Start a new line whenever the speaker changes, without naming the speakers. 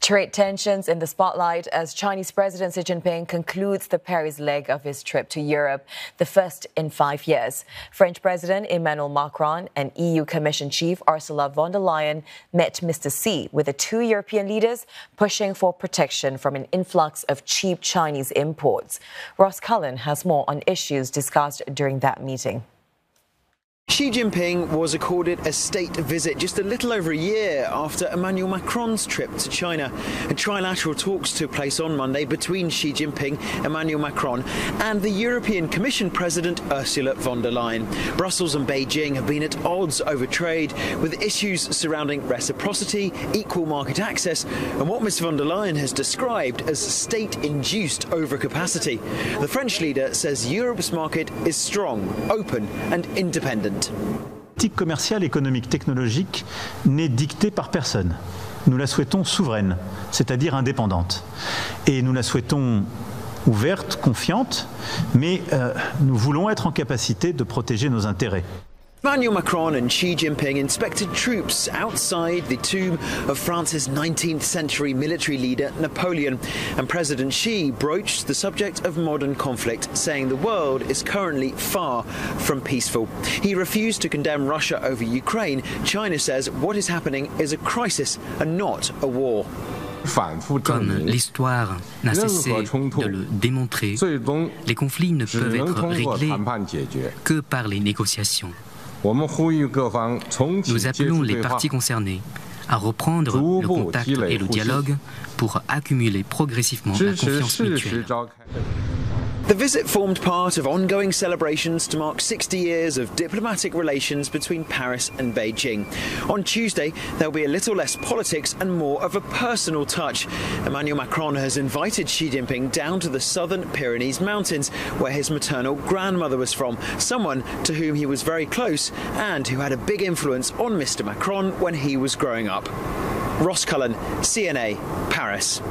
Trade tensions in the spotlight as Chinese President Xi Jinping concludes the Paris leg of his trip to Europe, the first in five years. French President Emmanuel Macron and EU Commission Chief Ursula von der Leyen met Mr. Xi with the two European leaders pushing for protection from an influx of cheap Chinese imports. Ross Cullen has more on issues discussed during that meeting.
Xi Jinping was accorded a state visit just a little over a year after Emmanuel Macron's trip to China. And trilateral talks took place on Monday between Xi Jinping, Emmanuel Macron, and the European Commission President Ursula von der Leyen. Brussels and Beijing have been at odds over trade, with issues surrounding reciprocity, equal market access, and what Ms von der Leyen has described as state induced overcapacity. The French leader says Europe's market is strong, open, and independent.
Politique commerciale, économique, technologique n'est dictée par personne. Nous la souhaitons souveraine, c'est-à-dire indépendante. Et nous la souhaitons ouverte, confiante, mais euh, nous voulons être en capacité de protéger nos intérêts.
Emmanuel Macron and Xi Jinping inspected troops outside the tomb of France's 19th century military leader Napoleon, and President Xi broached the subject of modern conflict, saying the world is currently far from peaceful. He refused to condemn Russia over Ukraine. China says what is happening is a crisis and not a war.
Comme l'histoire n'a cessé de le démontrer, les conflits ne peuvent être réglés que par les négociations. Nous appelons les parties concernées à reprendre le contact et le dialogue pour accumuler progressivement la confiance mutuelle.
The visit formed part of ongoing celebrations to mark 60 years of diplomatic relations between Paris and Beijing. On Tuesday, there'll be a little less politics and more of a personal touch. Emmanuel Macron has invited Xi Jinping down to the southern Pyrenees Mountains, where his maternal grandmother was from, someone to whom he was very close and who had a big influence on Mr. Macron when he was growing up. Ross Cullen, CNA, Paris.